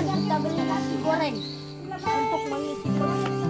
kita beli nasi goreng untuk mengisi perut.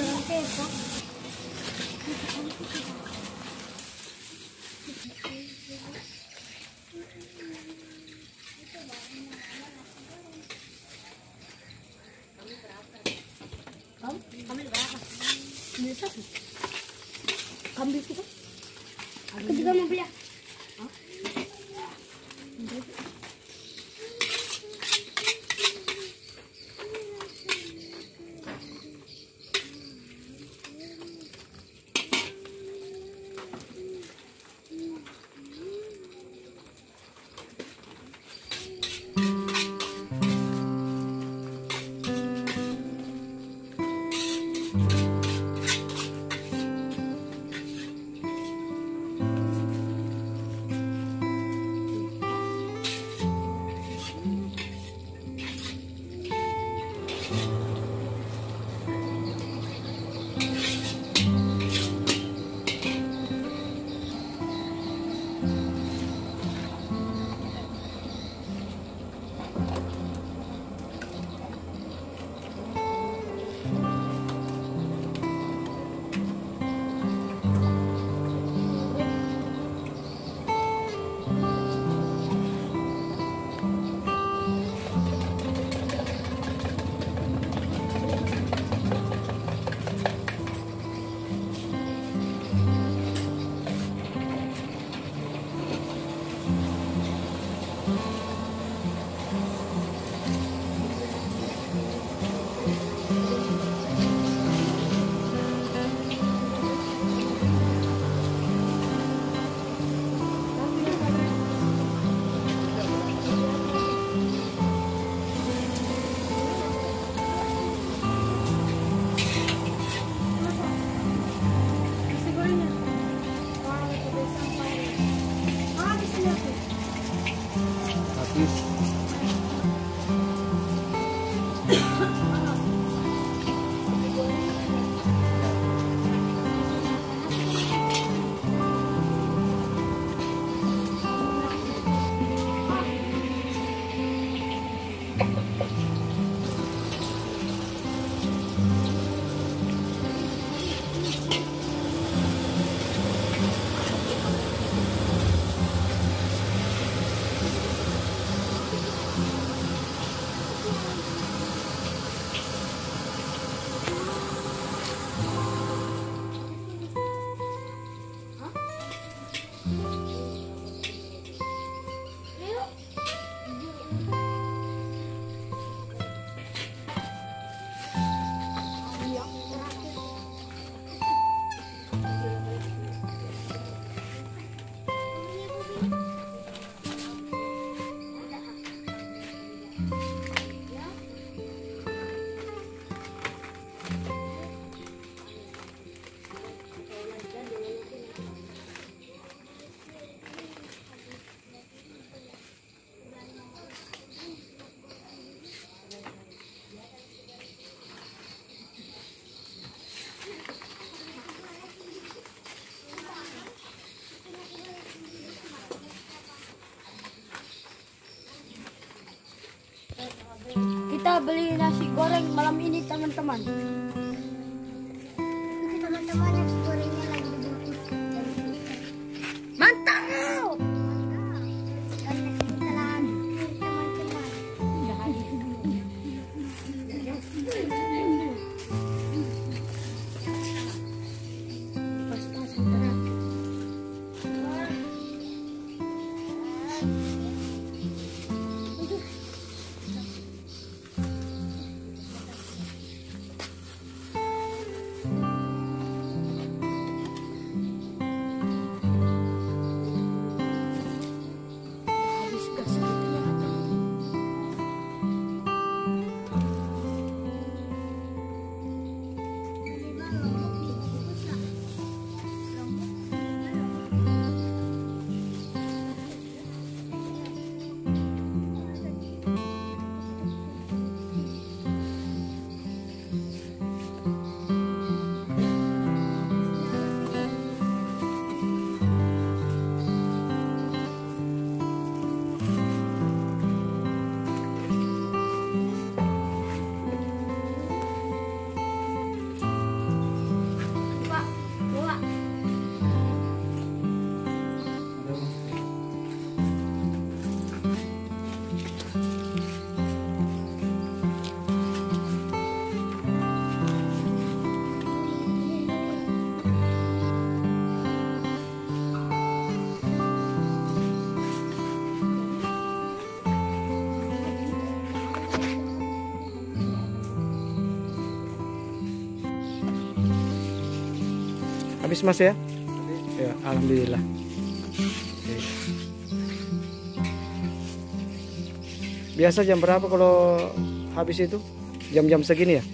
Kamu? Berapa? Kamu? Aku juga mau beli. beli nasi goreng malam ini teman-teman. Habis mas ya? Ya, alhamdulillah. Biasa jam berapa kalau habis itu? Jam-jam segini ya?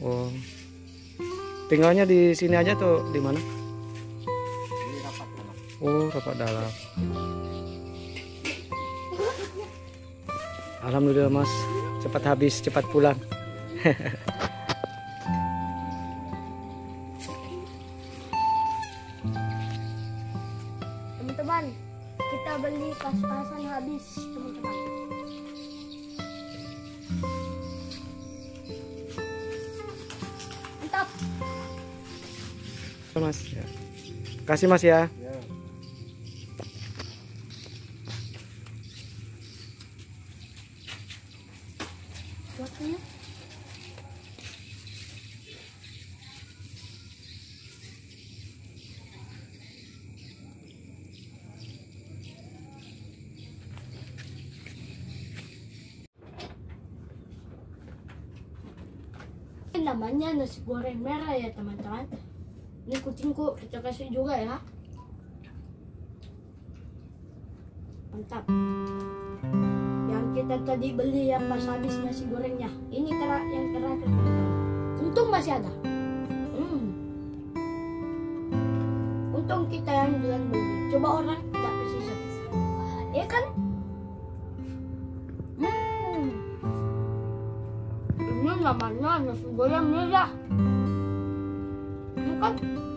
Oh. Tinggalnya di sini aja tuh di mana? Oh, rapat dalam. Alhamdulillah Mas, cepat habis, cepat pulang. Mas. Ya. Kasih Mas ya. Namanya nasi goreng merah ya teman-teman. Ini kucingku kita kasih juga ya. Mantap. Yang kita tadi beli yang pas habis nasi gorengnya. Ini terak yang terakhir. Untung masih ada. Hmm. Untung kita yang bilang beli. Coba orang tidak kasih Ya kan? Hmm. Ini namanya nasi goreng merah. Ya